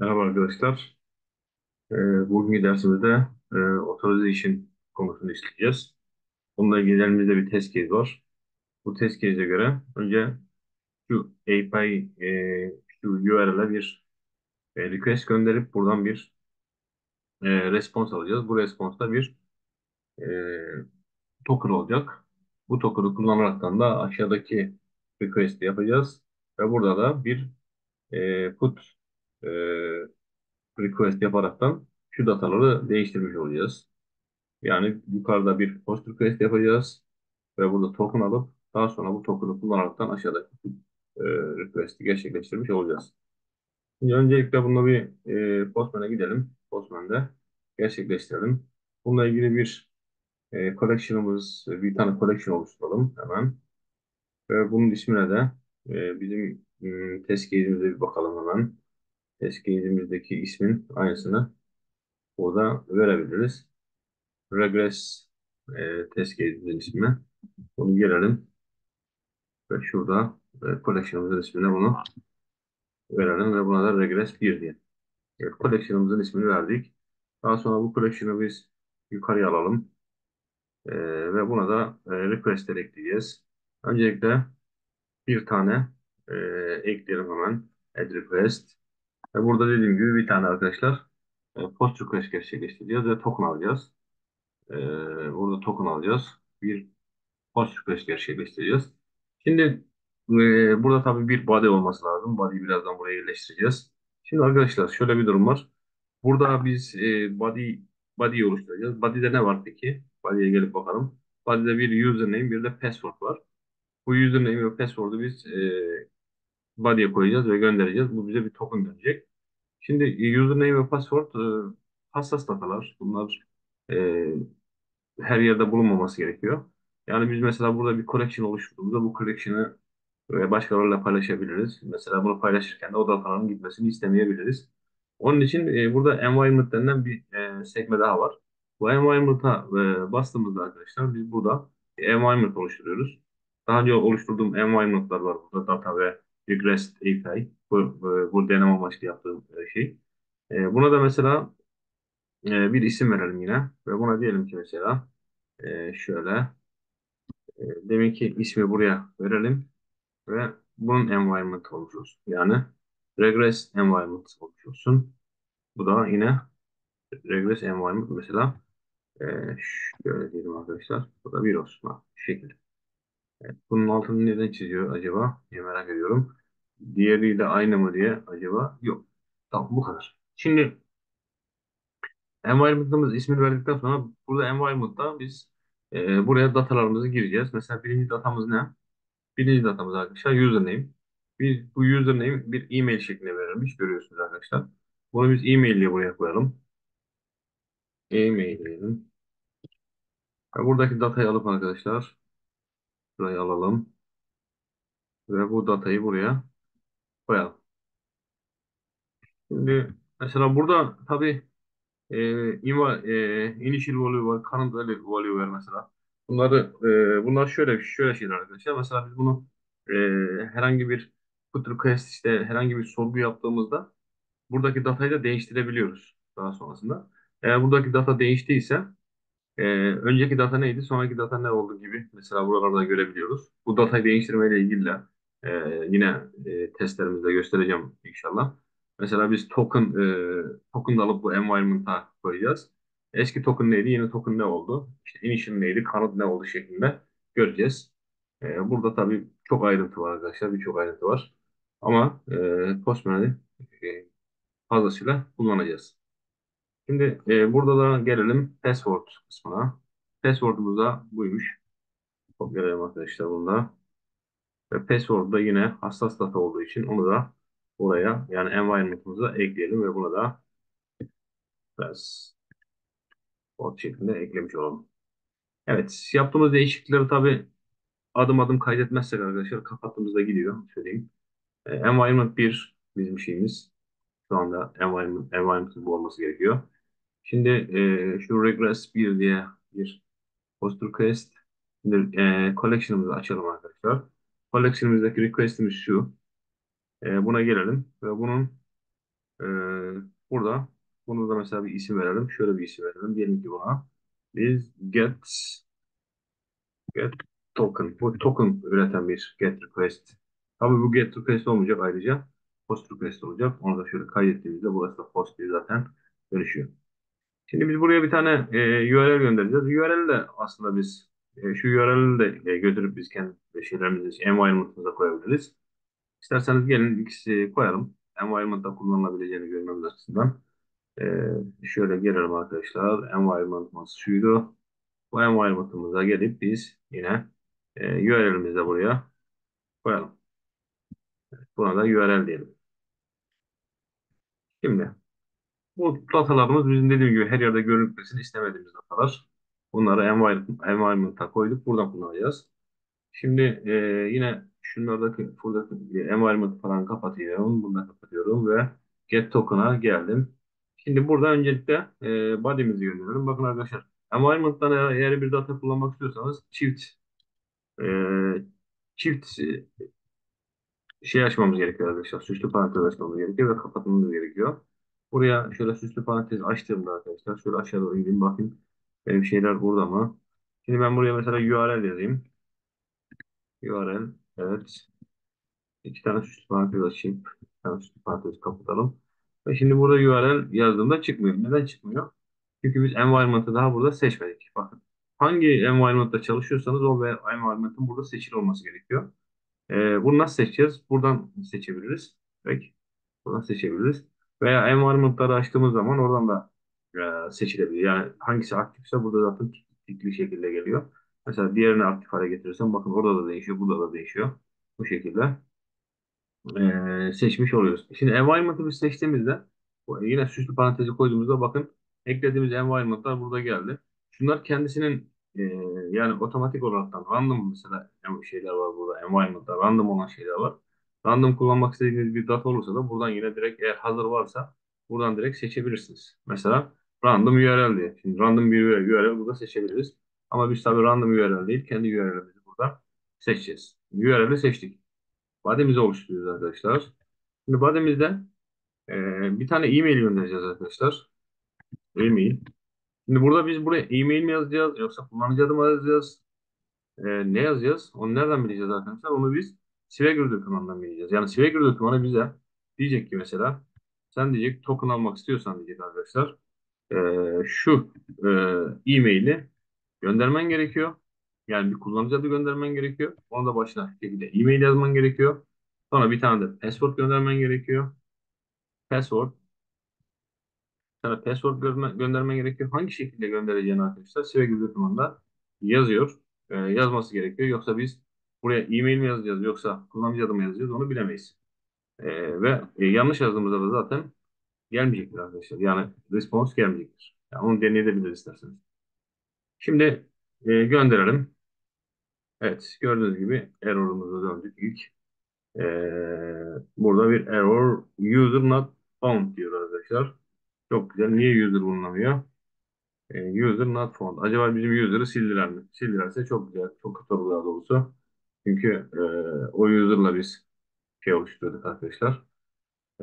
Merhaba arkadaşlar. Ee, bugünkü dersimizde e, authorization konusunu işleyeceğiz. Bununla ilgili elimizde bir test case var. Bu test case'e göre önce şu API, e, şu URL'e bir e, request gönderip buradan bir e, response alacağız. Bu response'da bir e, token olacak. Bu token'ı kullanaraktan da aşağıdaki request'i yapacağız. Ve burada da bir e, put e, request yaparaktan şu dataları değiştirmiş olacağız. Yani yukarıda bir post request yapacağız ve burada token alıp daha sonra bu token'ı kullanaraktan aşağıdaki e, request'i gerçekleştirmiş olacağız. Şimdi öncelikle bununla bir e, Postman'a gidelim. Postman'da gerçekleştirelim. Bununla ilgili bir e, collection'ımız, bir tane collection oluşturalım hemen. Ve bunun ismine de bizim m, test case'imize bir bakalım hemen. Test case'imizdeki ismin aynısını burada verebiliriz. Regress e, test case'imizin ismi. Bunu gelelim. Ve şurada e, collection'ımızın ismine bunu verelim ve buna da regress 1 diye. Evet, collection'ımızın ismini verdik. Daha sonra bu collection'ı biz yukarıya alalım. E, ve buna da e, request'ler ekleyeceğiz. Öncelikle bir tane e, ekleyelim hemen. Add request. Ve burada dediğim gibi bir tane arkadaşlar e, post request gerçekleştireceğiz ve token alacağız. E, burada token alacağız. Bir post request gerçekleştireceğiz. Şimdi e, burada tabii bir body olması lazım. Body'yi birazdan buraya yerleştireceğiz. Şimdi arkadaşlar şöyle bir durum var. Burada biz e, body body'yi oluşturacağız. Body'de ne var peki? Body'ye gelip bakalım. Body'de bir username bir de password var. Bu username ve password'u biz e, body'ye koyacağız ve göndereceğiz. Bu bize bir token verecek. Şimdi username ve password e, hassas datalar. Bunlar e, her yerde bulunmaması gerekiyor. Yani biz mesela burada bir collection oluşturduğumuzda bu collection'ı e, başkalarıyla paylaşabiliriz. Mesela bunu paylaşırken de o dataların gitmesini istemeyebiliriz. Onun için e, burada environment denilen bir e, sekme daha var. Bu environment'a e, bastığımızda arkadaşlar biz burada environment oluşturuyoruz. Daha önce oluşturduğum environment'lar var burada. Data ve regress API. Bu, bu, bu deneme amaçlı yaptığım e, şey. E, buna da mesela e, bir isim verelim yine. Ve buna diyelim ki mesela e, şöyle e, demek ki ismi buraya verelim ve bunun environment olmuş olsun. Yani regress environment olmuş olsun. Bu da yine regress environment mesela e, şöyle diyelim arkadaşlar. Bu da bir olsun. Ha, şekilde. Bunun altını neden çiziyor acaba diye merak ediyorum. Diğeriyle aynı mı diye acaba? Yok. Tamam bu kadar. Şimdi environment'ımız ismini verdikten sonra burada environment'ta biz e, buraya datalarımızı gireceğiz. Mesela birinci datamız ne? Birinci datamız arkadaşlar username. Biz bu username bir e-mail şeklinde verilmiş görüyorsunuz arkadaşlar. Bunu biz e-mail ile buraya koyalım. E-mail diyelim. Buradaki datayı alıp arkadaşlar buraya alalım. Ve bu datayı buraya koyalım. Şimdi mesela burada tabii e, inva, e, initial value var, current value var mesela. Bunları e, bunlar şöyle şöyle şeyler arkadaşlar. Mesela biz bunu e, herhangi bir put request işte herhangi bir sorgu yaptığımızda buradaki datayı da değiştirebiliyoruz daha sonrasında. Eğer buradaki data değiştiyse e, önceki data neydi, sonraki data ne oldu gibi mesela buralarda görebiliyoruz. Bu datayı değiştirmeyle ilgili de e, yine e, testlerimizde göstereceğim inşallah. Mesela biz token e, token alıp bu environment'a koyacağız. Eski token neydi, yeni token ne oldu? İşte initial neydi, current ne oldu şeklinde göreceğiz. E, burada tabii çok ayrıntı var arkadaşlar, birçok ayrıntı var. Ama e, Postman'ı e, fazlasıyla kullanacağız. Şimdi e, burada da gelelim password kısmına. Password'umuz da buymuş. Kopyalayalım arkadaşlar bunu da. Ve password da yine hassas data olduğu için onu da buraya yani environment'ımıza ekleyelim ve buna da password şeklinde eklemiş olalım. Evet, yaptığımız değişiklikleri tabii adım adım kaydetmezsek arkadaşlar kapattığımızda gidiyor. Söyleyeyim. E, environment bir bizim şeyimiz. Şu anda environment, environment'ın bu olması gerekiyor. Şimdi e, şu regress bir diye bir post request. Şimdi e, collection'ımızı açalım arkadaşlar. Collection'ımızdaki request'imiz şu. E, buna gelelim ve bunun Ee, burada bunu da mesela bir isim verelim. Şöyle bir isim verelim. Diyelim ki buna biz get get token. Bu token üreten bir get request. Tabii bu get request olmayacak ayrıca. Post request olacak. Onu da şöyle kaydettiğimizde burası da post diye zaten dönüşüyor. Şimdi biz buraya bir tane e, URL göndereceğiz. URL de aslında biz e, şu URL'i de e, götürüp biz kendi şeylerimizi, environment'ımıza koyabiliriz. İsterseniz gelin ikisi koyalım. Environment'ta kullanılabileceğini görmemiz açısından. Ee, şöyle gelelim arkadaşlar. Environment'ımız şuydu. Bu environment'ımıza gelip biz yine e, URL'imizi buraya koyalım. Buna da URL diyelim. Şimdi bu datalarımız bizim dediğim gibi her yerde görünmesini istemediğimiz datalar. Bunları environment- environment'a koyduk. Buradan kullanacağız. Şimdi e, yine şunlardaki buradaki environment falan kapatıyorum. Bunu da kapatıyorum ve get token'a geldim. Şimdi burada öncelikle e, body'mizi gönderiyorum. Bakın arkadaşlar environment'tan eğer bir data kullanmak istiyorsanız çift e, çift e, şey açmamız gerekiyor arkadaşlar. Süslü parantez açmamız gerekiyor ve kapatmamız gerekiyor. Buraya şöyle süslü parantez açtığımda arkadaşlar şöyle aşağı doğru ineyim bakayım. Benim şeyler burada mı? Şimdi ben buraya mesela URL yazayım. URL evet. İki tane süslü parantez açayım. İki tane süslü parantez kapatalım. Ve şimdi burada URL yazdığımda çıkmıyor. Neden çıkmıyor? Çünkü biz environment'ı daha burada seçmedik. Bakın. Hangi environment'ta çalışıyorsanız o environment'ın burada seçili olması gerekiyor. Ee, bunu nasıl seçeceğiz? Buradan seçebiliriz. Peki. Buradan seçebiliriz. Veya environment'ları açtığımız zaman oradan da e, seçilebilir. Yani hangisi aktifse burada zaten tikli şekilde geliyor. Mesela diğerini aktif hale getirirsem bakın orada da değişiyor, burada da değişiyor. Bu şekilde e, seçmiş oluyoruz. Şimdi environment'ı biz seçtiğimizde yine süslü parantezi koyduğumuzda bakın eklediğimiz environment'lar burada geldi. Şunlar kendisinin e, yani otomatik olaraktan random mesela şeyler var burada environment'ta random olan şeyler var. Random kullanmak istediğiniz bir data olursa da buradan yine direkt eğer hazır varsa buradan direkt seçebilirsiniz. Mesela random URL diye. Şimdi random bir URL burada seçebiliriz. Ama biz tabii random URL değil kendi URL'imizi burada seçeceğiz. URL'i seçtik. Bademizi oluşturuyoruz arkadaşlar. Şimdi bademizde e, bir tane e-mail göndereceğiz arkadaşlar. E-mail. Şimdi burada biz buraya e-mail mi yazacağız yoksa kullanıcı adı mı yazacağız? E, ne yazacağız? Onu nereden bileceğiz arkadaşlar? Onu biz Swagger dokümanından bileceğiz. Yani Swagger dokümanı bize diyecek ki mesela sen diyecek token almak istiyorsan diyecek arkadaşlar. e, şu e, e-maili göndermen gerekiyor. Yani bir kullanıcı adı göndermen gerekiyor. Onu da başına şekilde e-mail yazman gerekiyor. Sonra bir tane de password göndermen gerekiyor. Password. Sana password gönderme, göndermen gerekiyor. Hangi şekilde göndereceğini arkadaşlar Swagger dokümanında yazıyor. Ee, yazması gerekiyor. Yoksa biz buraya e-mail mi yazacağız yoksa kullanıcı adı mı yazacağız onu bilemeyiz. Ee, ve e, yanlış yazdığımızda da zaten gelmeyecektir arkadaşlar. Yani response gelmeyecektir. Yani onu deneyebiliriz isterseniz. Şimdi e, gönderelim. Evet gördüğünüz gibi error'umuza döndük ilk. Ee, burada bir error user not found diyor arkadaşlar. Çok güzel. Niye user bulunamıyor? Ee, user not found. Acaba bizim user'ı sildiler mi? Sildilerse çok güzel. Çok kötü olur doğrusu. Çünkü e, o user'la biz şey oluşturduk arkadaşlar.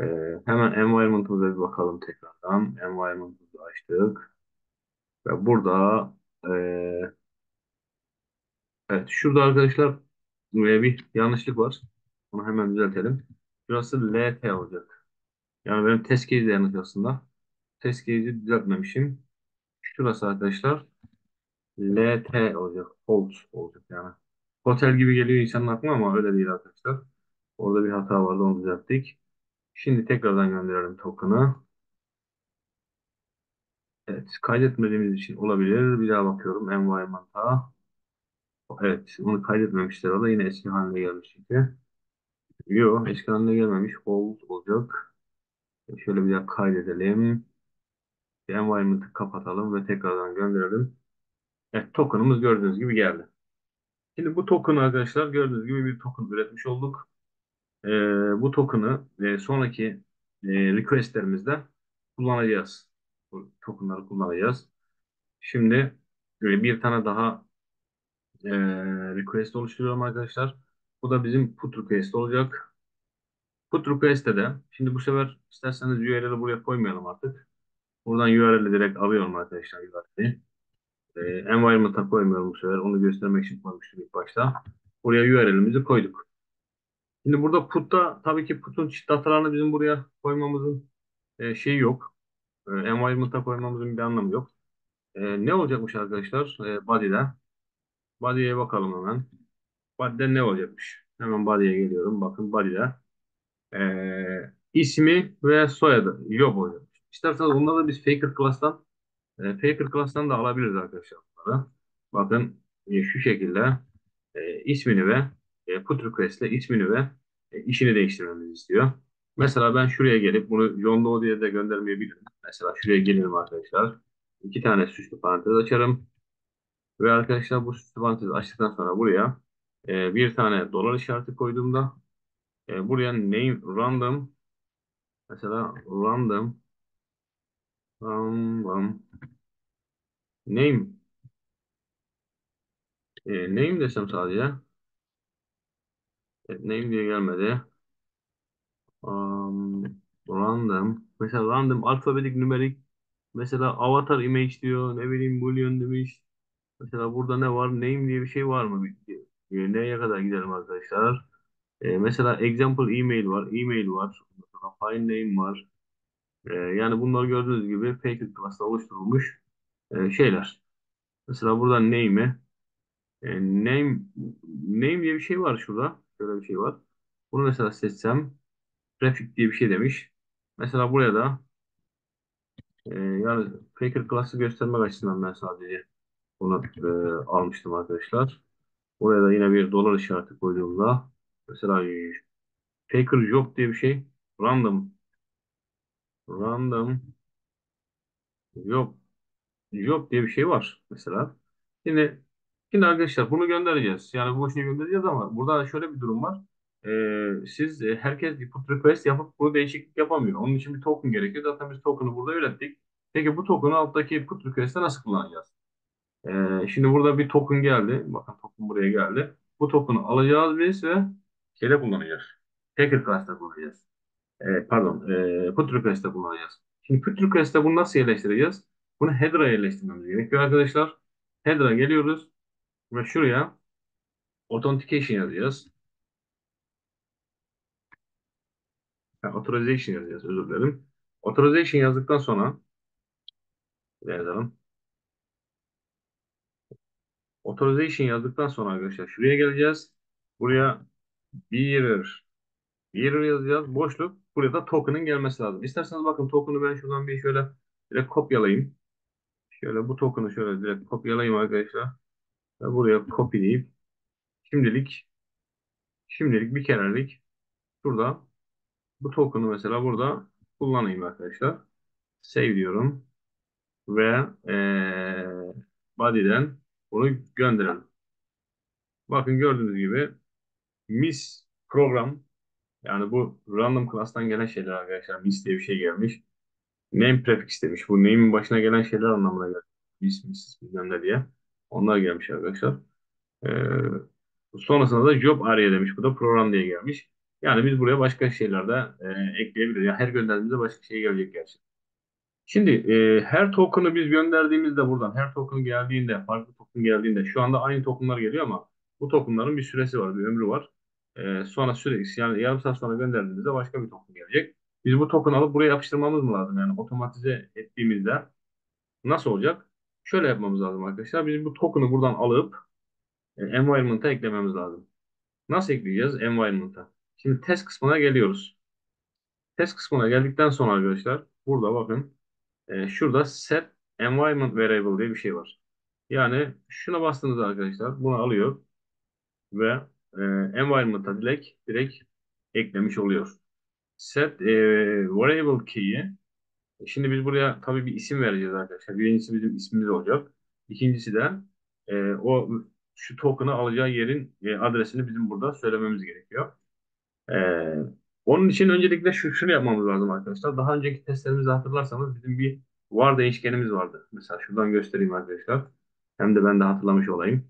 E, hemen environment'ımıza bir bakalım tekrardan. Environment'ımızı açtık. Ve burada e, evet şurada arkadaşlar e, bir yanlışlık var. Onu hemen düzeltelim. Burası LT olacak. Yani benim test case yanlış aslında. Test case'i düzeltmemişim. Şurası arkadaşlar LT olacak. Hold olacak yani. Hotel gibi geliyor insanın aklına ama öyle değil arkadaşlar. Orada bir hata vardı onu düzelttik. Şimdi tekrardan gönderelim token'ı. Evet kaydetmediğimiz için olabilir. Bir daha bakıyorum environment'a. Evet onu kaydetmemişler. O da yine eski haline gelmiş çünkü. Yok eski haline gelmemiş. Hold olacak. Şöyle bir daha kaydedelim. Environment'ı kapatalım ve tekrardan gönderelim. Evet token'ımız gördüğünüz gibi geldi. Şimdi bu token arkadaşlar gördüğünüz gibi bir token üretmiş olduk. Ee, bu token'ı e, sonraki e, requestlerimizde kullanacağız. Bu token'ları kullanacağız. Şimdi e, bir tane daha e, request oluşturuyorum arkadaşlar. Bu da bizim put request olacak. Put request'te de şimdi bu sefer isterseniz URL'i buraya koymayalım artık. Buradan URL'i direkt alıyorum arkadaşlar URL'i. E, environment'a koymuyorum bu sefer. Onu göstermek için koymuştum ilk başta. Buraya URL'imizi koyduk. Şimdi burada put'ta tabii ki put'un cheat datalarını bizim buraya koymamızın e, şeyi yok. E, environment'a koymamızın bir anlamı yok. E, ne olacakmış arkadaşlar? E, body'de. Body'ye bakalım hemen. Body'de ne olacakmış? Hemen body'ye geliyorum. Bakın body'de. E, ismi ve soyadı. Job olacakmış. İsterseniz onda da biz faker class'tan e, faker class'tan da alabiliriz arkadaşlar bunları. Bakın e, şu şekilde e, ismini ve e, put request ismini ve e, işini değiştirmemizi istiyor. Mesela ben şuraya gelip bunu John Doe diye de göndermeyebilirim. Mesela şuraya gelirim arkadaşlar. İki tane süslü parantez açarım. Ve arkadaşlar bu süslü parantezi açtıktan sonra buraya e, bir tane dolar işareti koyduğumda e, buraya name random mesela random random name e, name desem sadece evet, name diye gelmedi. Um, random. Mesela random alfabetik numerik. Mesela avatar image diyor. Ne bileyim boolean demiş. Mesela burada ne var? Name diye bir şey var mı? E, Neye kadar gidelim arkadaşlar? E, mesela example email var. Email var. Sonra file name var. E, yani bunlar gördüğünüz gibi Packet class'ta oluşturulmuş e, şeyler. Mesela burada name'i e, name name diye bir şey var şurada. Şöyle bir şey var. Bunu mesela seçsem traffic diye bir şey demiş. Mesela buraya da e, yani Faker class'ı göstermek açısından ben sadece bunu e, almıştım arkadaşlar. Buraya da yine bir dolar işareti koyduğumda mesela Faker job diye bir şey random random job job diye bir şey var mesela. Şimdi şimdi arkadaşlar bunu göndereceğiz. Yani bu işini göndereceğiz ama burada şöyle bir durum var. Ee, siz e, herkes bir put request yapıp bu değişiklik yapamıyor. Onun için bir token gerekiyor. Zaten biz token'ı burada ürettik. Peki bu token'ı alttaki put request'te nasıl kullanacağız? Ee, şimdi burada bir token geldi. Bakın token buraya geldi. Bu token'ı alacağız biz ve şeyde kullanacağız. Hacker class'ta kullanacağız. Ee, pardon, e, put request'te kullanacağız. Şimdi put request'te bunu nasıl yerleştireceğiz? Bunu header'a yerleştirmemiz gerekiyor arkadaşlar. Header'a geliyoruz ve şuraya authentication yazacağız. Ha, authorization yazacağız, özür dilerim. Authorization yazdıktan sonra yazalım? Authorization yazdıktan sonra arkadaşlar şuraya geleceğiz. Buraya bearer bearer yazacağız. Boşluk. Buraya da token'ın gelmesi lazım. İsterseniz bakın token'ı ben şuradan bir şöyle direkt kopyalayayım. Şöyle bu token'ı şöyle direkt kopyalayayım arkadaşlar. Ve buraya copyleyip şimdilik şimdilik bir kerelik şurada bu token'ı mesela burada kullanayım arkadaşlar. Save diyorum ve ee, body'den bunu gönderelim. Bakın gördüğünüz gibi mis program yani bu random class'tan gelen şeyler arkadaşlar. Mis diye bir şey gelmiş. Name prefix demiş. Bu name'in başına gelen şeyler anlamına geliyor. Mis, mis, bilmem ne diye. Onlar gelmiş arkadaşlar. Ee, sonrasında da job araya demiş. Bu da program diye gelmiş. Yani biz buraya başka şeyler de e, ekleyebiliriz. Yani her gönderdiğimizde başka şey gelecek gerçekten. Şimdi e, her token'ı biz gönderdiğimizde buradan her token geldiğinde farklı token geldiğinde şu anda aynı token'lar geliyor ama bu token'ların bir süresi var, bir ömrü var. E, sonra sürekli yani yarım saat sonra gönderdiğimizde başka bir token gelecek. Biz bu token alıp buraya yapıştırmamız mı lazım? Yani otomatize ettiğimizde nasıl olacak? Şöyle yapmamız lazım arkadaşlar. Biz bu token'ı buradan alıp e, environment'a eklememiz lazım. Nasıl ekleyeceğiz environment'a? Şimdi test kısmına geliyoruz. Test kısmına geldikten sonra arkadaşlar burada bakın e, şurada set environment variable diye bir şey var. Yani şuna bastığınızda arkadaşlar bunu alıyor ve e, environment'a direkt, direkt eklemiş oluyor. Set e, variable key'i şimdi biz buraya tabii bir isim vereceğiz arkadaşlar. Birincisi bizim ismimiz olacak. İkincisi de e, o şu token'ı alacağı yerin e, adresini bizim burada söylememiz gerekiyor. Ee, onun için öncelikle şu, şunu yapmamız lazım arkadaşlar. Daha önceki testlerimizi hatırlarsanız bizim bir var değişkenimiz vardı. Mesela şuradan göstereyim arkadaşlar. Hem de ben de hatırlamış olayım.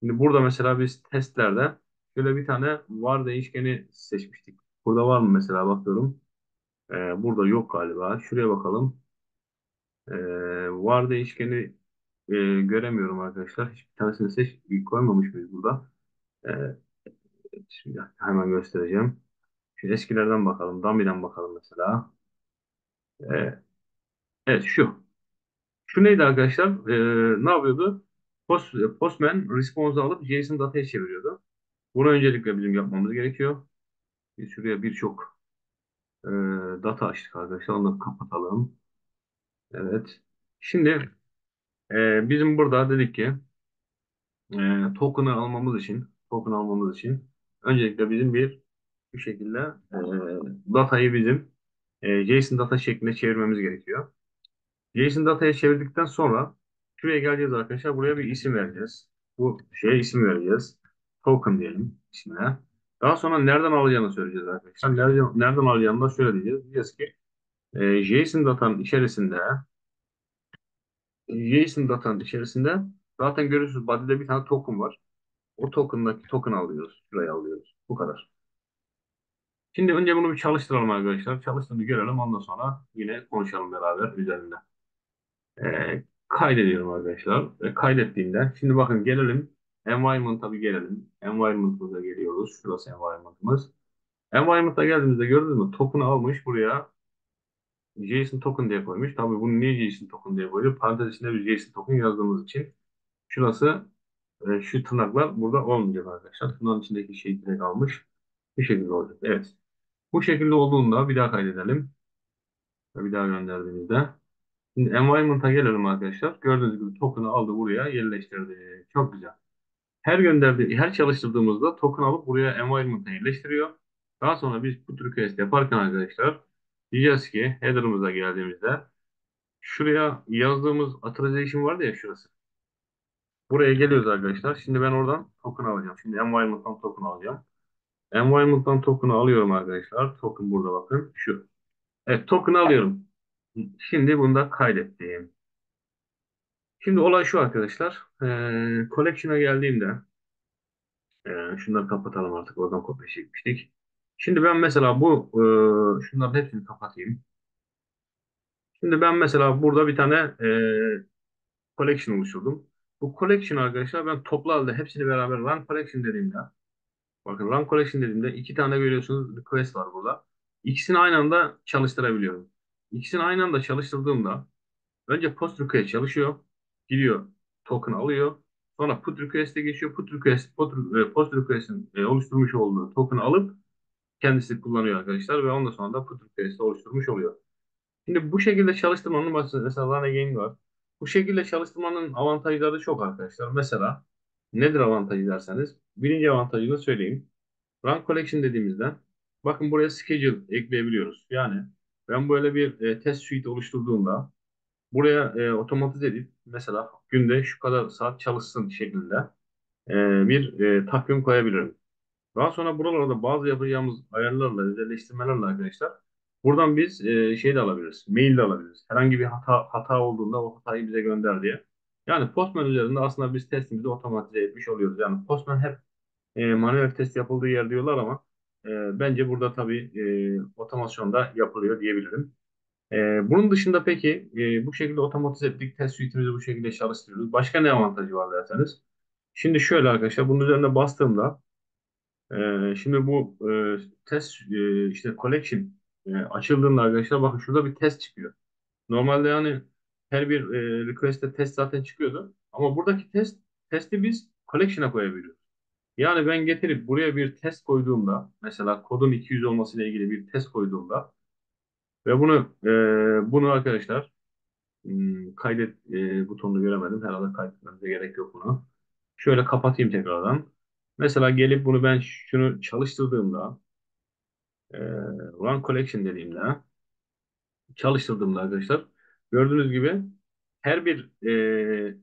Şimdi burada mesela biz testlerde şöyle bir tane var değişkeni seçmiştik. Burada var mı mesela bakıyorum. Ee, burada yok galiba. Şuraya bakalım. Ee, var değişkeni e, göremiyorum arkadaşlar. Hiçbir tanesini seç koymamış mıyız burada? Ee, şimdi hemen göstereceğim. Şu eskilerden bakalım. Dummy'den bakalım mesela. Ee, evet şu. Şu neydi arkadaşlar? Ee, ne yapıyordu? Post, Postman response'u alıp JSON data'ya çeviriyordu. Bunu öncelikle bizim yapmamız gerekiyor. Biz şuraya birçok e, data açtık arkadaşlar. Onları kapatalım. Evet. Şimdi e, bizim burada dedik ki e, token'ı almamız için token almamız için öncelikle bizim bir bu şekilde e, datayı bizim e, JSON data şeklinde çevirmemiz gerekiyor. JSON dataya çevirdikten sonra şuraya geleceğiz arkadaşlar. Buraya bir isim vereceğiz. Bu şeye isim vereceğiz. Token diyelim ismine. Daha sonra nereden alacağını söyleyeceğiz arkadaşlar. Nereden, nereden alacağını da şöyle diyeceğiz. Diyeceğiz ki e, JSON datanın içerisinde JSON datanın içerisinde zaten görüyorsunuz body'de bir tane token var. O token'daki token alıyoruz. Şuraya alıyoruz. Bu kadar. Şimdi önce bunu bir çalıştıralım arkadaşlar. Çalıştığını görelim. Ondan sonra yine konuşalım beraber üzerinde. Ee, kaydediyorum arkadaşlar. Ve kaydettiğimde şimdi bakın gelelim. Environment'a bir gelelim. Environment'ımıza geliyoruz. Şurası environment'ımız. Environment'a geldiğimizde gördünüz mü? Token'ı almış buraya JSON token diye koymuş. Tabii bunu niye JSON token diye koydu? Parantez içinde bir JSON token yazdığımız için şurası e, şu tırnaklar burada olmayacak arkadaşlar. Tırnağın içindeki şey direkt almış. Bu şekilde olacak. Evet. Bu şekilde olduğunda bir daha kaydedelim. Bir daha gönderdiğimizde. Şimdi environment'a gelelim arkadaşlar. Gördüğünüz gibi token'ı aldı buraya yerleştirdi. Çok güzel. Her gönderdiği, her çalıştırdığımızda token alıp buraya environment'a yerleştiriyor. Daha sonra biz put request yaparken arkadaşlar diyeceğiz ki header'ımıza geldiğimizde şuraya yazdığımız authorization vardı ya şurası. Buraya geliyoruz arkadaşlar. Şimdi ben oradan token alacağım. Şimdi environment'tan token alacağım. Environment'tan token'ı alıyorum arkadaşlar. Token burada bakın. Şu. Evet token alıyorum. Şimdi bunu da kaydettim. Şimdi olay şu arkadaşlar. Ee, collection'a geldiğimde e, şunları kapatalım artık. Oradan kopya çekmiştik. Şimdi ben mesela bu e, şunların hepsini kapatayım. Şimdi ben mesela burada bir tane e, collection oluşturdum. Bu collection arkadaşlar ben toplu halde hepsini beraber run collection dediğimde bakın run collection dediğimde iki tane görüyorsunuz request var burada. İkisini aynı anda çalıştırabiliyorum. İkisini aynı anda çalıştırdığımda Önce post request çalışıyor. Gidiyor token alıyor. Sonra put request'e geçiyor. Put request, put, e, post request'in e, oluşturmuş olduğu token alıp kendisi kullanıyor arkadaşlar ve ondan sonra da put request'i oluşturmuş oluyor. Şimdi bu şekilde çalıştırmanın mesela run again var. Bu şekilde çalıştırmanın avantajları çok arkadaşlar. Mesela nedir avantajı derseniz birinci avantajını söyleyeyim. Run collection dediğimizde bakın buraya schedule ekleyebiliyoruz. Yani ben böyle bir e, test suite oluşturduğumda Buraya e, otomatize edip mesela günde şu kadar saat çalışsın şeklinde e, bir e, takvim koyabilirim. Daha sonra buralarda bazı yapacağımız ayarlarla, özelleştirmelerle arkadaşlar buradan biz e, şey de alabiliriz. Mail de alabiliriz. Herhangi bir hata hata olduğunda o hatayı bize gönder diye. Yani Postman üzerinde aslında biz testimizi otomatize etmiş oluyoruz. Yani Postman hep e, manuel test yapıldığı yer diyorlar ama e, bence burada tabii e, otomasyonda yapılıyor diyebilirim. Ee, bunun dışında peki e, bu şekilde otomatize ettik. Test suite'imizi bu şekilde çalıştırıyoruz. Başka ne avantajı var derseniz. Şimdi şöyle arkadaşlar bunun üzerine bastığımda e, şimdi bu e, test e, işte collection e, açıldığında arkadaşlar bakın şurada bir test çıkıyor. Normalde yani her bir e, request'te test zaten çıkıyordu. Ama buradaki test testi biz collection'a koyabiliyoruz. Yani ben getirip buraya bir test koyduğumda mesela kodun 200 olmasıyla ilgili bir test koyduğumda ve bunu e, bunu arkadaşlar hmm, kaydet e, butonunu göremedim. Herhalde kaydetmemize gerek yok bunu. Şöyle kapatayım tekrardan. Mesela gelip bunu ben şunu çalıştırdığımda e, Run Collection dediğimde çalıştırdığımda arkadaşlar gördüğünüz gibi her bir e,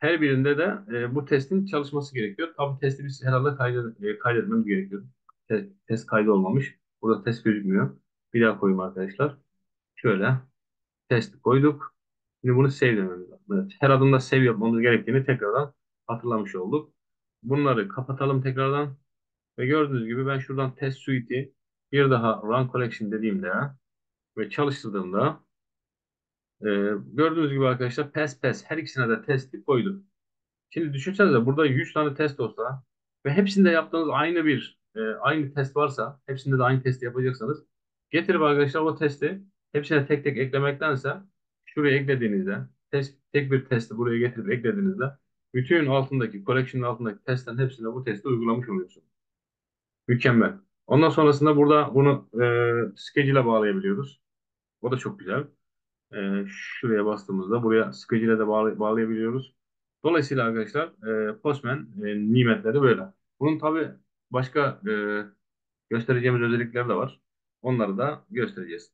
her birinde de e, bu testin çalışması gerekiyor. Tabii testi biz herhalde kaydet, e, kaydetmemiz gerekiyor. Test, test kaydı olmamış. Burada test gözükmüyor. Bir daha koyayım arkadaşlar. Şöyle testi koyduk. Şimdi bunu save dememiz lazım. Evet, her adımda save yapmamız gerektiğini tekrardan hatırlamış olduk. Bunları kapatalım tekrardan. Ve gördüğünüz gibi ben şuradan test suite'i bir daha run collection dediğimde ve çalıştırdığımda e, gördüğünüz gibi arkadaşlar pass pass her ikisine de testi koydu. Şimdi düşünsenize burada 100 tane test olsa ve hepsinde yaptığınız aynı bir e, aynı test varsa hepsinde de aynı testi yapacaksanız getirip arkadaşlar o testi hepsine tek tek eklemektense şuraya eklediğinizde test, tek bir testi buraya getirip eklediğinizde bütün altındaki collection'ın altındaki testlerin hepsine bu testi uygulamış oluyorsunuz. Mükemmel. Ondan sonrasında burada bunu e, schedule'a bağlayabiliyoruz. O da çok güzel. E, şuraya bastığımızda buraya schedule'e de bağlay- bağlayabiliyoruz. Dolayısıyla arkadaşlar e, Postman e, nimetleri böyle. Bunun tabi başka e, göstereceğimiz özellikleri de var. Onları da göstereceğiz.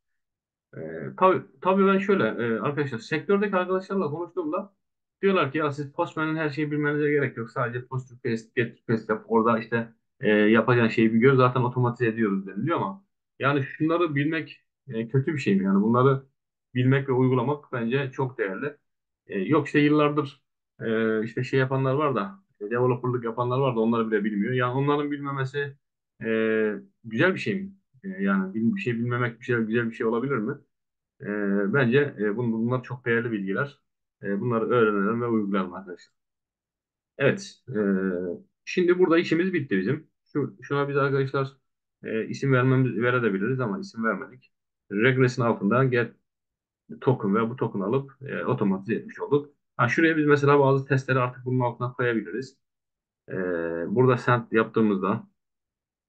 Ee, tabii, tabii ben şöyle e, arkadaşlar sektördeki arkadaşlarla konuştuğumda diyorlar ki ya siz Postman'ın her şeyi bilmenize gerek yok. Sadece post request, get request yap. Orada işte e, yapacağın şeyi bir gör zaten otomatize ediyoruz deniliyor ama yani şunları bilmek e, kötü bir şey mi? Yani bunları bilmek ve uygulamak bence çok değerli. E, yok işte yıllardır e, işte şey yapanlar var da e, developerlık yapanlar var da onları bile bilmiyor. Yani onların bilmemesi e, güzel bir şey mi? E, yani bir şey bilmemek bir şey güzel bir şey olabilir mi? E, bence e, bun- bunlar çok değerli bilgiler. E, bunları öğrenelim ve uygulayalım arkadaşlar. Evet. e, şimdi burada işimiz bitti bizim. Şu, şuna biz arkadaşlar e, isim vermemiz verebiliriz ama isim vermedik. Regressin altından get token ve bu token alıp e, otomatize etmiş olduk. Ha, şuraya biz mesela bazı testleri artık bunun altına koyabiliriz. E, burada send yaptığımızda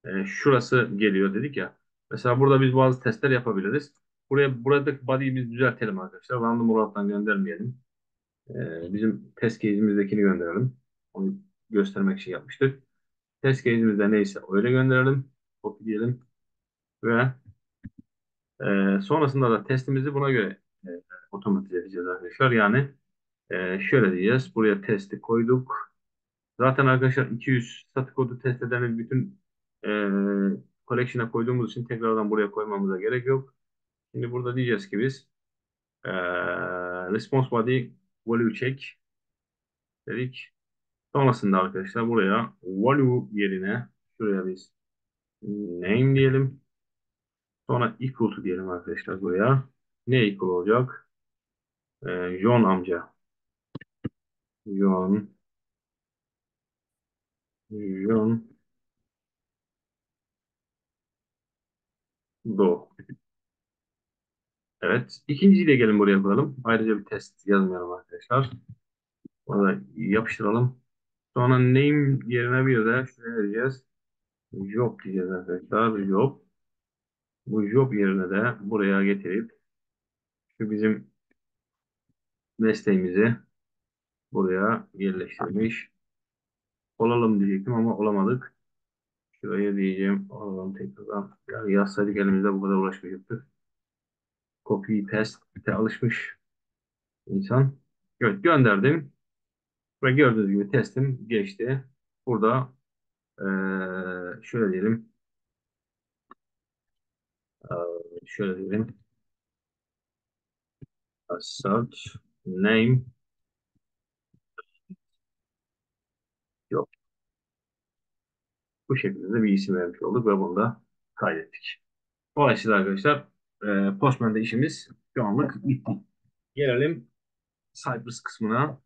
e, şurası geliyor dedik ya. Mesela burada biz bazı testler yapabiliriz. Buraya buradaki body'yi biz düzeltelim arkadaşlar. Random olaraktan göndermeyelim. E, bizim test case'imizdekini gönderelim. Onu göstermek için yapmıştık. Test case'imizde neyse öyle gönderelim. Copy diyelim. Ve e, sonrasında da testimizi buna göre e, otomatize edeceğiz arkadaşlar. Yani e, şöyle diyeceğiz. Buraya testi koyduk. Zaten arkadaşlar 200 statik kodu test eden bütün e, collection'a koyduğumuz için tekrardan buraya koymamıza gerek yok. Şimdi burada diyeceğiz ki biz e, response body value check dedik. Sonrasında arkadaşlar buraya value yerine şuraya biz name diyelim. Sonra equal to diyelim arkadaşlar buraya. Ne equal olacak? E, John amca. John John Doe. Evet. İkinciyi de gelin buraya koyalım. Ayrıca bir test yazmayalım arkadaşlar. Orada yapıştıralım. Sonra name yerine bir de şuraya diyeceğiz. Job diyeceğiz arkadaşlar. Job. Bu job yerine de buraya getirip şu bizim mesleğimizi buraya yerleştirmiş olalım diyecektim ama olamadık. Şuraya diyeceğim. Olalım tekrardan. Yani yazsaydık elimizde bu kadar uğraşmayacaktık. Copy paste alışmış insan. Evet gönderdim. Ve gördüğünüz gibi testim geçti. Burada eee, şöyle diyelim. eee, şöyle diyelim. Search name yok. Bu şekilde de bir isim vermiş olduk ve bunu da kaydettik. Dolayısıyla arkadaşlar eee Postman'da işimiz şu anlık bitti. Gelelim Cypress kısmına.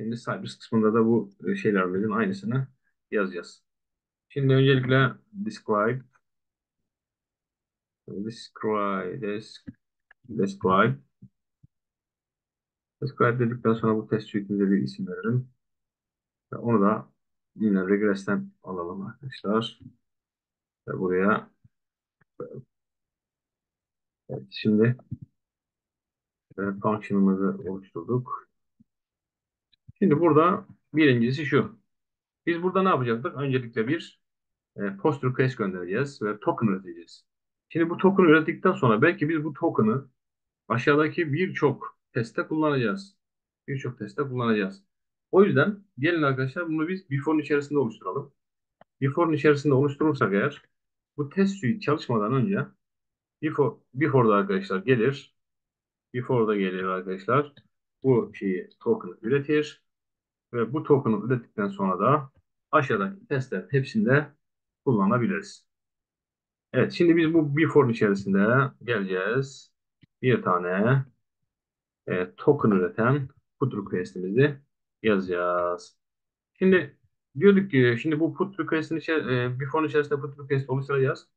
Şimdi Cypress kısmında da bu şeylerimizin aynısını yazacağız. Şimdi öncelikle describe describe des- describe describe dedikten sonra bu test suite'imize bir isim verelim. Ve onu da yine regress'ten alalım arkadaşlar. Ve buraya evet, şimdi e, function'ımızı oluşturduk. Şimdi burada birincisi şu. Biz burada ne yapacaktık? Öncelikle bir e, post request göndereceğiz ve token üreteceğiz. Şimdi bu token ürettikten sonra belki biz bu token'ı aşağıdaki birçok testte kullanacağız. Birçok testte kullanacağız. O yüzden gelin arkadaşlar bunu biz before'un içerisinde oluşturalım. Before'un içerisinde oluşturursak eğer bu test suite çalışmadan önce before, before'da arkadaşlar gelir. Before'da gelir arkadaşlar. Bu şeyi token üretir. Ve bu token'ı ürettikten sonra da aşağıdaki testler hepsinde kullanabiliriz. Evet, şimdi biz bu form içerisinde geleceğiz. Bir tane e, token üreten put request'imizi yazacağız. Şimdi diyorduk ki şimdi bu put request'in içer e, bir form içerisinde put request oluşturacağız.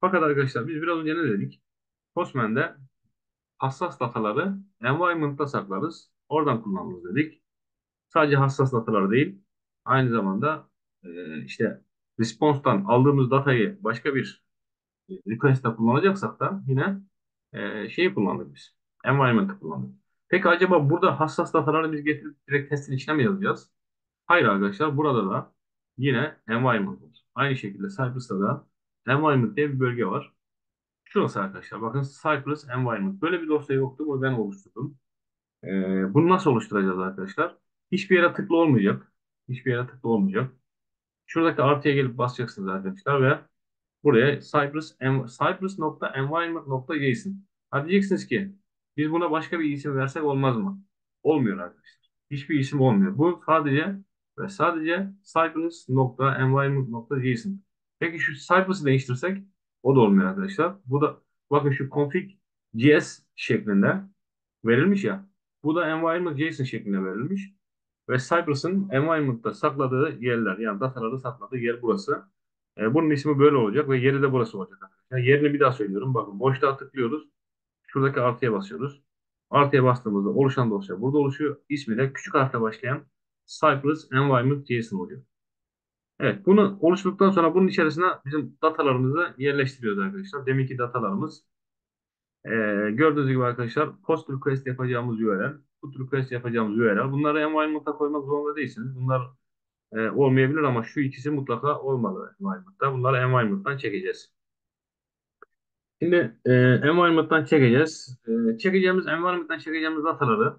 Fakat arkadaşlar biz biraz önce ne dedik? Postman'de hassas dataları environment'ta saklarız. Oradan kullanırız dedik. Sadece hassas datalar değil, aynı zamanda e, işte response'tan aldığımız datayı başka bir request'te kullanacaksak da yine e, şeyi kullandık biz. Environment'ı kullandık. Peki acaba burada hassas dataları biz getirip direkt testin içine mi yazacağız? Hayır arkadaşlar burada da yine environment var. Aynı şekilde Cypress'ta da environment diye bir bölge var. Şurası arkadaşlar bakın Cypress environment. Böyle bir dosya yoktu. Bunu ben oluşturdum. Ee, bunu nasıl oluşturacağız arkadaşlar? Hiçbir yere tıklı olmayacak. Hiçbir yere tıklı olmayacak. Şuradaki artıya gelip basacaksınız arkadaşlar ve buraya cypress.environment.json. Ha diyeceksiniz ki biz buna başka bir isim versek olmaz mı? Olmuyor arkadaşlar. Hiçbir isim olmuyor. Bu sadece ve sadece cypress.environment.json. Peki şu Cypress'ı değiştirsek o da olmuyor arkadaşlar. Bu da bakın şu config JS şeklinde verilmiş ya. Bu da environment JSON şeklinde verilmiş. Ve Cypress'ın environment'ta sakladığı yerler yani dataları sakladığı yer burası. E, bunun ismi böyle olacak ve yeri de burası olacak arkadaşlar. Yerini bir daha söylüyorum. Bakın boşluğa tıklıyoruz. Şuradaki artıya basıyoruz. Artıya bastığımızda oluşan dosya burada oluşuyor. İsmi de küçük harfle başlayan Cypress Environment JSON oluyor. Evet bunu oluşturduktan sonra bunun içerisine bizim datalarımızı yerleştiriyoruz arkadaşlar. Deminki datalarımız ee, gördüğünüz gibi arkadaşlar post request yapacağımız URL, put request yapacağımız URL. Bunları environment'a koymak zorunda değilsiniz. Bunlar e, olmayabilir ama şu ikisi mutlaka olmalı environment'ta. Bunları environment'tan çekeceğiz. Şimdi e, environment'tan çekeceğiz. E, çekeceğimiz environment'tan çekeceğimiz dataları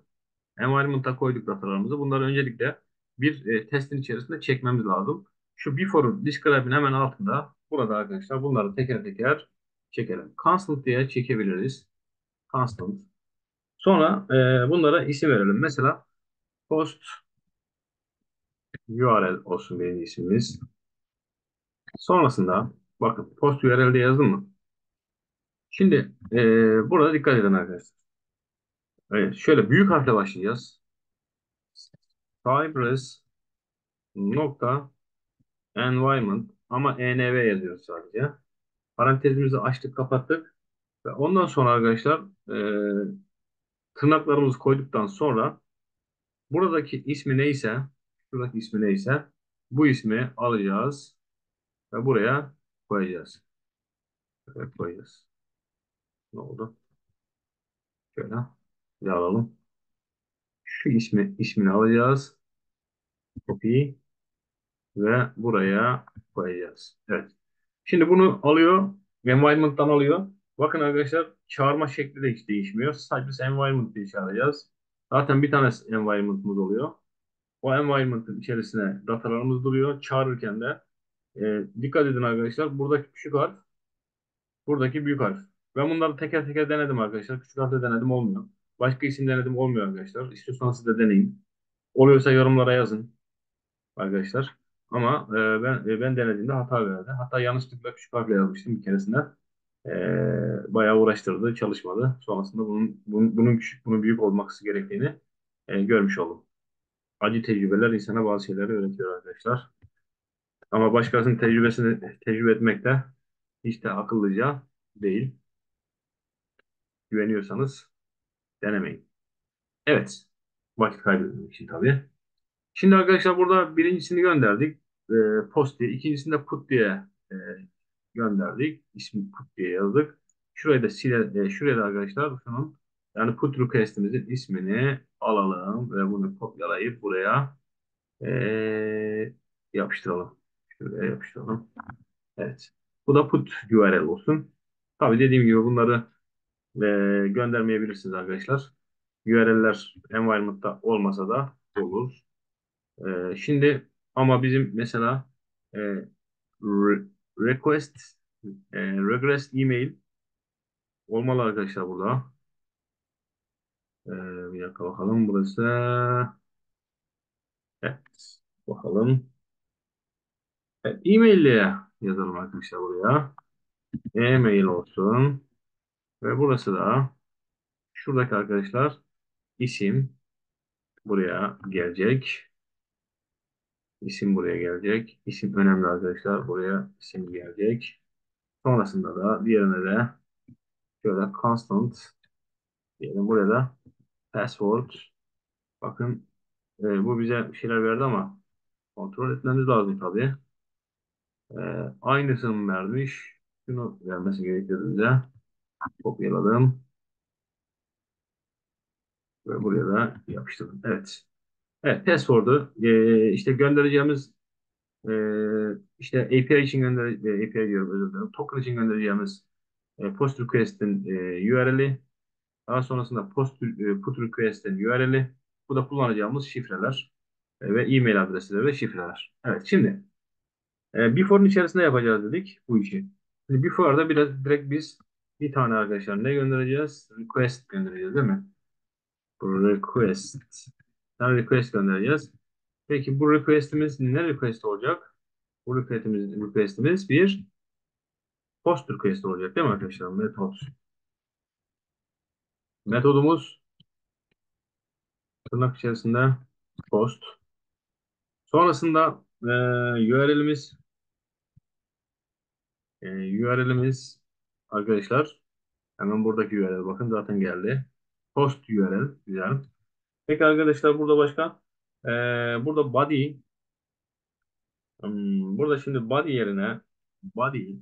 environment'a koyduk datalarımızı. Bunları öncelikle bir e, testin içerisinde çekmemiz lazım. Şu before'un describe'in hemen altında burada arkadaşlar bunları teker teker çekelim. Constant diye çekebiliriz. Constant. Sonra e, bunlara isim verelim. Mesela post URL olsun benim ismimiz. Sonrasında bakın post URL'de yazdım mı? Şimdi e, burada dikkat edin arkadaşlar. Evet, şöyle büyük harfle başlayacağız. Cypress nokta environment ama env yazıyoruz sadece. Parantezimizi açtık kapattık. Ve ondan sonra arkadaşlar e, tırnaklarımızı koyduktan sonra buradaki ismi neyse şuradaki ismi neyse bu ismi alacağız ve buraya koyacağız. Evet, koyacağız. Ne oldu? Şöyle bir alalım. Şu ismi ismini alacağız. Copy ve buraya koyacağız. Evet. Şimdi bunu alıyor. Environment'tan alıyor. Bakın arkadaşlar çağırma şekli de hiç değişmiyor. Sadece environment diye çağıracağız. Zaten bir tane environment'ımız oluyor. O environment'ın içerisine datalarımız duruyor. Çağırırken de e, dikkat edin arkadaşlar. Buradaki küçük harf Buradaki büyük harf. Ben bunları teker teker denedim arkadaşlar. Küçük harfle denedim olmuyor. Başka isim denedim olmuyor arkadaşlar. İstiyorsanız siz de deneyin. Oluyorsa yorumlara yazın arkadaşlar. Ama e, ben e, ben denediğimde hata verdi. Hatta yanlışlıkla küçük harfle yazmıştım bir keresinde. E, bayağı uğraştırdı, çalışmadı. Sonrasında bunun, bunun, bunun küçük, bunun büyük olması gerektiğini e, görmüş oldum. Acı tecrübeler insana bazı şeyleri öğretiyor arkadaşlar. Ama başkasının tecrübesini tecrübe etmek de hiç de akıllıca değil. Güveniyorsanız denemeyin. Evet. Vakit kaybetmemek için tabii. Şimdi arkadaşlar burada birincisini gönderdik. E, post diye. İkincisini de put diye e, gönderdik. İsmi put diye yazdık. Şuraya da sile, e, şuraya da arkadaşlar şunun yani put request'imizin ismini alalım ve bunu kopyalayıp buraya e, yapıştıralım. Şuraya yapıştıralım. Evet. Bu da put URL olsun. Tabii dediğim gibi bunları e, göndermeyebilirsiniz arkadaşlar. URL'ler environment'ta olmasa da olur. E, şimdi ama bizim mesela e, re- request e, regress email olmalı arkadaşlar burada. E, bir dakika bakalım burası. Evet. Bakalım. Evet, e-mail ile yazalım arkadaşlar buraya. e-mail olsun. Ve burası da şuradaki arkadaşlar isim buraya gelecek. İsim buraya gelecek. İsim önemli arkadaşlar. Buraya isim gelecek. Sonrasında da diğerine de şöyle constant diyelim. Buraya da password. Bakın e, bu bize bir şeyler verdi ama kontrol etmemiz lazım tabii. E, aynısını vermiş? Şunu vermesi gerekiyordu bize. Kopyaladım. Ve buraya da yapıştırdım. Evet. Evet, password'u e, işte göndereceğimiz e, işte API için gönder e, API diyorum özür dilerim. Token için göndereceğimiz e, post request'in e, URL'i daha sonrasında post e, put request'in URL'i bu da kullanacağımız şifreler e, ve e-mail adresleri ve şifreler. Evet şimdi e, before'un içerisinde yapacağız dedik bu işi. Şimdi before'da biraz direkt biz bir tane arkadaşlar ne göndereceğiz? Request göndereceğiz değil mi? Request. Bir tane request göndereceğiz. Peki bu request'imiz ne request olacak? Bu request'imiz, request'imiz bir post request olacak değil mi arkadaşlar? Metod. Metodumuz tırnak içerisinde post. Sonrasında e, URL'imiz e, URL'imiz arkadaşlar hemen buradaki URL bakın zaten geldi. Post URL güzel. Peki arkadaşlar burada başka e, burada body hmm, burada şimdi body yerine body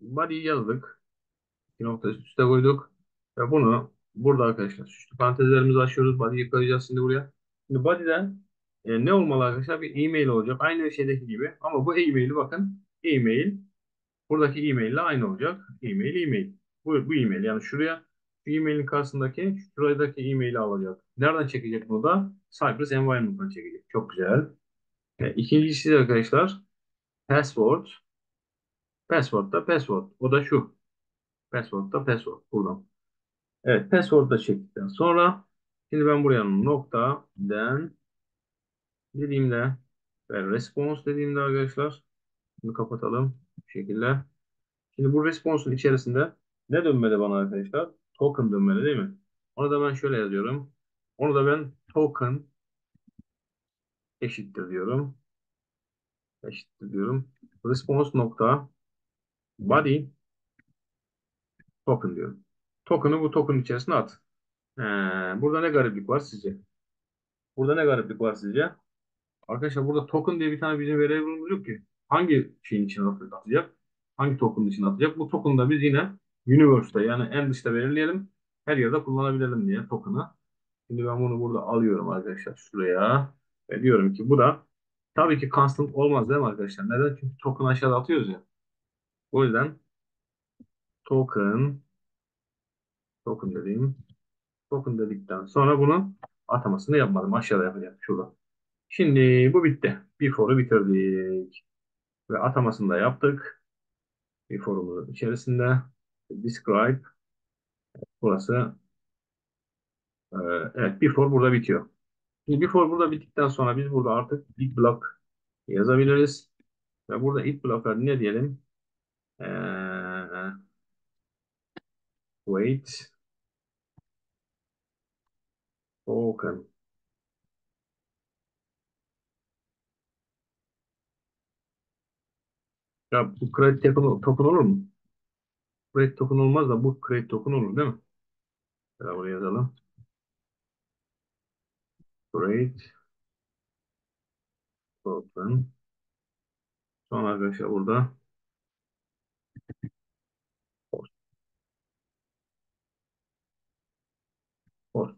body yazdık. Bir nokta üst üste koyduk. Ve bunu burada arkadaşlar süslü parantezlerimizi açıyoruz. Body'yi koyacağız şimdi buraya. Şimdi body'den e, ne olmalı arkadaşlar? Bir e-mail olacak. Aynı şeydeki gibi. Ama bu e-mail'i bakın. E-mail buradaki e-mail ile aynı olacak. E-mail, e-mail. Bu, bu e-mail yani şuraya şu e-mailin karşısındaki şuradaki e-maili alacak. Nereden çekecek bunu da? Cypress Environment'dan çekecek. Çok güzel. E, ikincisi de arkadaşlar password. Password da password. O da şu. Password da password. Buradan. Evet, password da çektikten sonra şimdi ben buraya nokta den dediğimde ve response dediğimde arkadaşlar bunu kapatalım bu şekilde. Şimdi bu response'un içerisinde ne dönmeli bana arkadaşlar? Token dönmeli değil mi? Onu da ben şöyle yazıyorum. Onu da ben token eşittir diyorum. Eşittir diyorum. Response nokta body token diyorum. Token'ı bu token içerisine at. Ee, burada ne gariplik var sizce? Burada ne gariplik var sizce? Arkadaşlar burada token diye bir tane bizim variable'ımız yok ki. Hangi şeyin içine atacak? Hangi token'ın içine atacak? Bu token'ı da biz yine universe'da yani en dışta belirleyelim. Her yerde kullanabilelim diye token'ı. Şimdi ben bunu burada alıyorum arkadaşlar şuraya. Ve diyorum ki bu da tabii ki constant olmaz değil mi arkadaşlar? Neden? Çünkü token aşağıda atıyoruz ya. O yüzden token token dediğim token dedikten sonra bunun atamasını yapmadım. Aşağıda yapacağım. Şurada. Şimdi bu bitti. Before'u bitirdik. Ve atamasını da yaptık. Before'umuzun içerisinde. Describe. Burası. e, evet before burada bitiyor. Şimdi before burada bittikten sonra biz burada artık ilk block yazabiliriz. Ve burada ilk block'a ne diyelim? Ee, wait token. Ya bu credit token, token olur mu? Credit token olmaz da bu credit token olur değil mi? Şöyle buraya yazalım. Credit token. Sonra arkadaşlar burada post,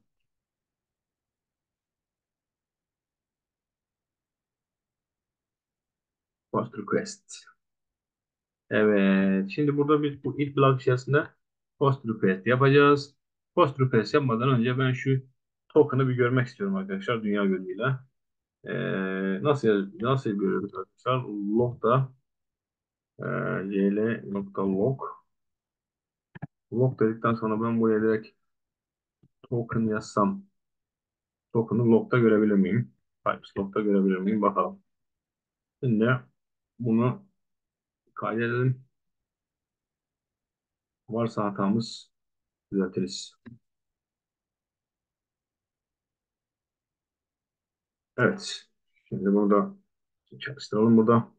post request. Evet. Şimdi burada biz bu ilk blok içerisinde post request yapacağız. Post request yapmadan önce ben şu token'ı bir görmek istiyorum arkadaşlar dünya gözüyle. Ee, nasıl nasıl görüyoruz arkadaşlar? Log'da e, nokta log dedikten sonra ben buraya direkt token yazsam token'ı log'da görebilir miyim? Types log'da görebilir miyim? Bakalım. Şimdi bunu Kaydedelim. Varsa hatamız düzeltiriz. Evet. Şimdi bunu da burada.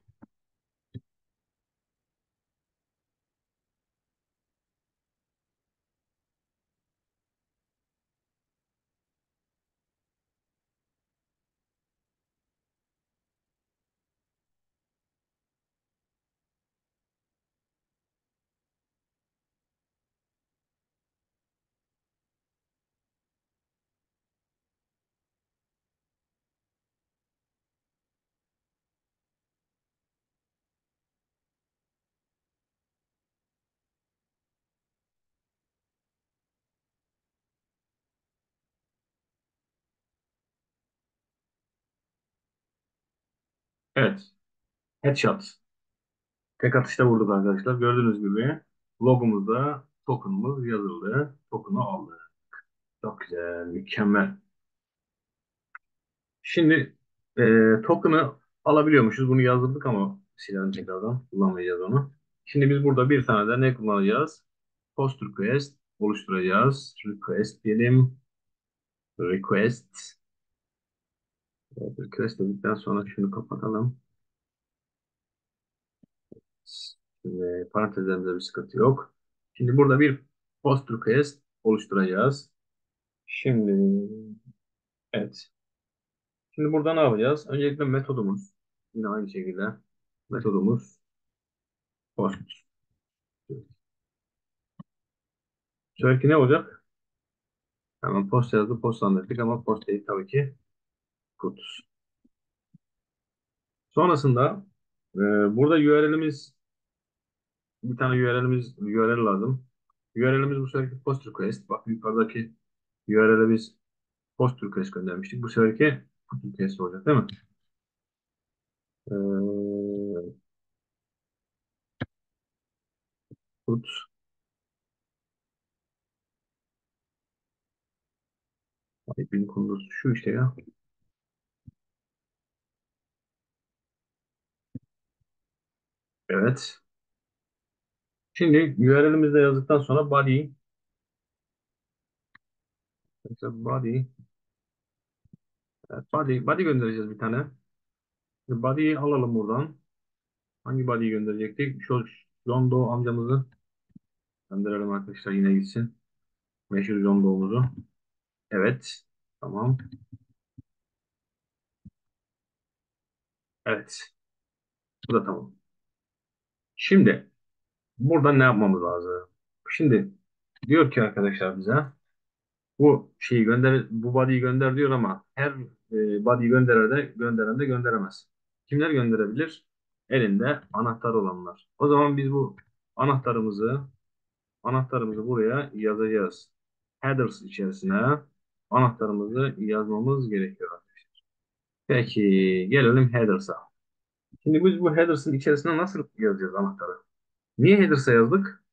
Evet. Headshot. Tek atışta vurduk arkadaşlar. Gördüğünüz gibi logomuzda token'ımız yazıldı. Token'ı aldı. Çok güzel. Mükemmel. Şimdi e, token'ı alabiliyormuşuz. Bunu yazdırdık ama silahını tekrardan kullanmayacağız onu. Şimdi biz burada bir tane de ne kullanacağız? Post request oluşturacağız. Request diyelim. Request. Evet, request dedikten sonra şunu kapatalım. Şimdi parantezlerimizde bir sıkıntı yok. Şimdi burada bir post request oluşturacağız. Şimdi evet. Şimdi burada ne yapacağız? Öncelikle metodumuz yine aynı şekilde metodumuz post. Şöyle ne olacak? Hemen post yazdı, postlandırdık ama post değil tabii ki put. Sonrasında e, burada URL'imiz bir tane URL'imiz URL lazım. URL'imiz bu seferki post request. Bak yukarıdaki URL'e biz post request göndermiştik. Bu seferki put request olacak değil mi? Ee, put IP'nin konusu şu işte ya. Evet. Şimdi URL'imizi de yazdıktan sonra body mesela body evet, body body göndereceğiz bir tane. Şimdi body'yi alalım buradan. Hangi body'yi gönderecektik? Şu John Doe amcamızı gönderelim arkadaşlar yine gitsin. Meşhur John Doe'muzu. Evet. Tamam. Evet. Bu da tamam. Şimdi burada ne yapmamız lazım? Şimdi diyor ki arkadaşlar bize bu şeyi gönder, bu body'yi gönder diyor ama her e, body'yi gönderer de gönderen de gönderemez. Kimler gönderebilir? Elinde anahtar olanlar. O zaman biz bu anahtarımızı anahtarımızı buraya yazacağız. Headers içerisine anahtarımızı yazmamız gerekiyor arkadaşlar. Peki gelelim headers'a. Şimdi biz bu headers'ın içerisine nasıl yazacağız anahtarı? Niye headers'a yazdık?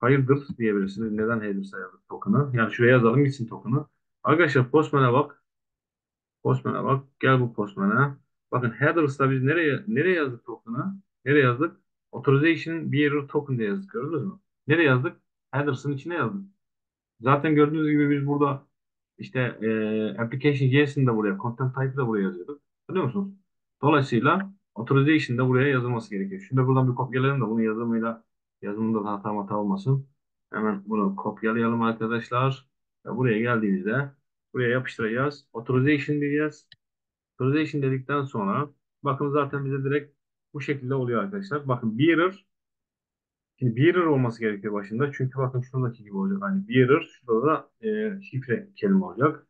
Hayırdır diyebilirsiniz. Neden headers'a yazdık token'ı? Yani şuraya yazalım gitsin token'ı. Arkadaşlar Postman'a bak. Postman'a bak. Gel bu Postman'a. Bakın headers'ta biz nereye nereye yazdık token'ı? Nereye yazdık? Authorization Bearer Token diye yazdık. Gördünüz mü? Nereye yazdık? Headers'ın içine yazdık. Zaten gördüğünüz gibi biz burada işte e, application JSON'ı da buraya, content type'ı da buraya yazıyorduk. Biliyor musunuz? Dolayısıyla authorization da buraya yazılması gerekiyor. Şimdi buradan bir kopyalayalım da bunun yazımıyla yazımında da hata hata olmasın. Hemen bunu kopyalayalım arkadaşlar. Ve buraya geldiğimizde buraya yapıştıracağız. Authorization diyeceğiz. Authorization dedikten sonra bakın zaten bize direkt bu şekilde oluyor arkadaşlar. Bakın bearer Şimdi bearer olması gerekiyor başında. Çünkü bakın şuradaki gibi olacak. Hani bearer şurada da e, şifre kelime olacak.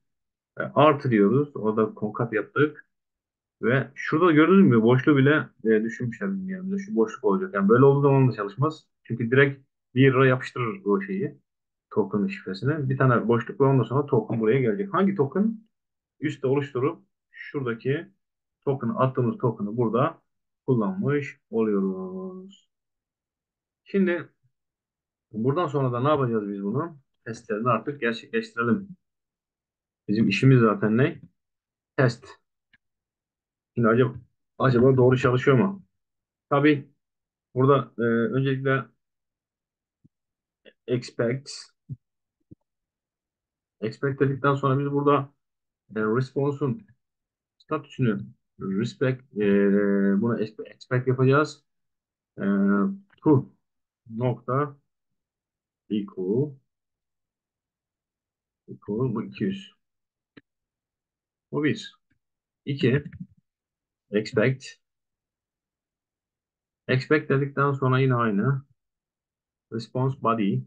E, artı. Orada konkat yaptık. Ve şurada gördünüz mü? Boşluğu bile e, düşünmüşler yanımızda. Şu boşluk olacak. Yani böyle olduğu zaman da çalışmaz. Çünkü direkt bearer'a yapıştırır o şeyi. Token şifresini. Bir tane boşluk var. Ondan sonra token buraya gelecek. Hangi token? Üstte oluşturup şuradaki token attığımız token'ı burada kullanmış oluyoruz. Şimdi Buradan sonra da ne yapacağız biz bunu? Testlerini artık gerçekleştirelim. Bizim işimiz zaten ne? Test. Şimdi acaba, acaba doğru çalışıyor mu? Tabii burada e, öncelikle expect. Expect dedikten sonra biz burada e, response'un statüsünü respect e, buna expect yapacağız. E, to nokta equal equal bu 200. Bu bir. İki. Expect. Expect dedikten sonra yine aynı. Response body.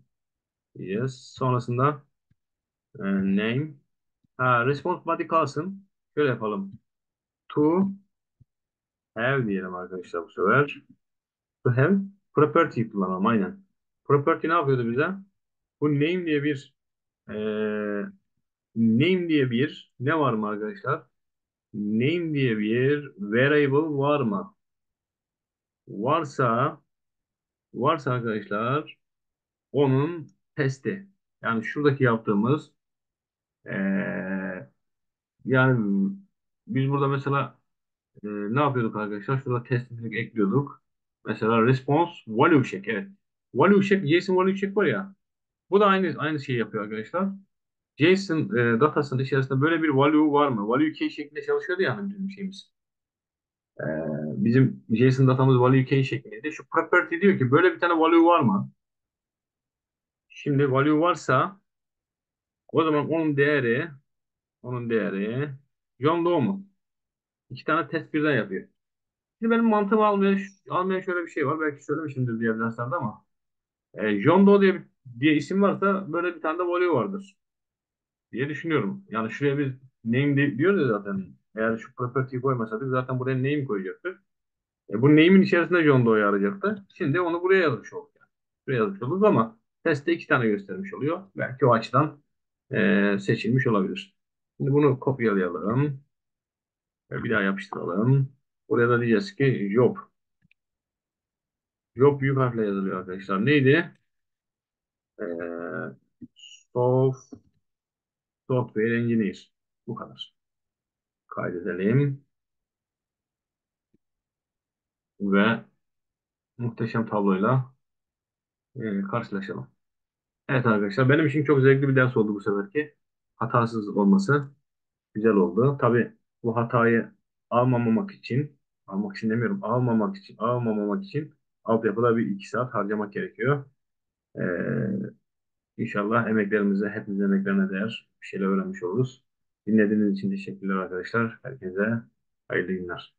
Yes. Sonrasında e, name. Ha, response body kalsın. Şöyle yapalım. To have diyelim arkadaşlar bu sefer. To have property kullanalım aynen. Property ne yapıyordu bize? Bu name diye bir e, name diye bir ne var mı arkadaşlar? Name diye bir variable var mı? Varsa varsa arkadaşlar onun testi. Yani şuradaki yaptığımız eee, yani biz burada mesela eee, ne yapıyorduk arkadaşlar? Şurada testi ekliyorduk. Mesela response value check. Evet. Value check, JSON value check var ya. Bu da aynı aynı şeyi yapıyor arkadaşlar. JSON e, datasının içerisinde böyle bir value var mı? Value key şeklinde çalışıyordu yani bizim şeyimiz. E, bizim JSON datamız value key şeklindeydi. Şu property diyor ki böyle bir tane value var mı? Şimdi value varsa o zaman onun değeri onun değeri John Doe mu? İki tane test birden yapıyor. Şimdi benim mantığımı almaya, almaya şöyle bir şey var. Belki söylemişimdir diğer derslerde ama e, John Doe diye, diye isim varsa böyle bir tane de value vardır diye düşünüyorum. Yani şuraya bir name di- diyoruz ya zaten. Eğer şu property'yi koymasaydık zaten buraya name koyacaktık. E, bu name'in içerisinde John Doe'yu arayacaktı. Şimdi onu buraya yazmış olduk. Yani. Buraya yazmış olduk ama testte iki tane göstermiş oluyor. Belki o açıdan e, seçilmiş olabilir. Şimdi bunu kopyalayalım. Ve bir daha yapıştıralım. Buraya da diyeceğiz ki job. Job büyük harfle yazılıyor arkadaşlar. Neydi? E, soft, software engineer. Bu kadar. Kaydedelim. Ve muhteşem tabloyla e, karşılaşalım. Evet arkadaşlar benim için çok zevkli bir ders oldu bu seferki. Hatasız olması güzel oldu. Tabii bu hatayı almamamak için, almak için demiyorum, almamak için, almamamak için altyapıda bir iki saat harcamak gerekiyor. Ee, inşallah emeklerimize, hepimizin emeklerine değer bir şeyler öğrenmiş oluruz. Dinlediğiniz için teşekkürler arkadaşlar. Herkese hayırlı günler.